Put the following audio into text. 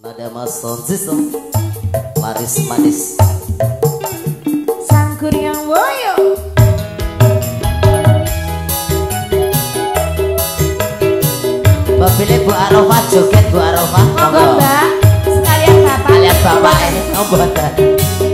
Nada mas sound system Laris manis. Sangkur yang boyo. Bapile Bu Arafah joget Bu Arafah Monggo Mbak. Sekalian Bapak. Sekalian Bapak ini Oh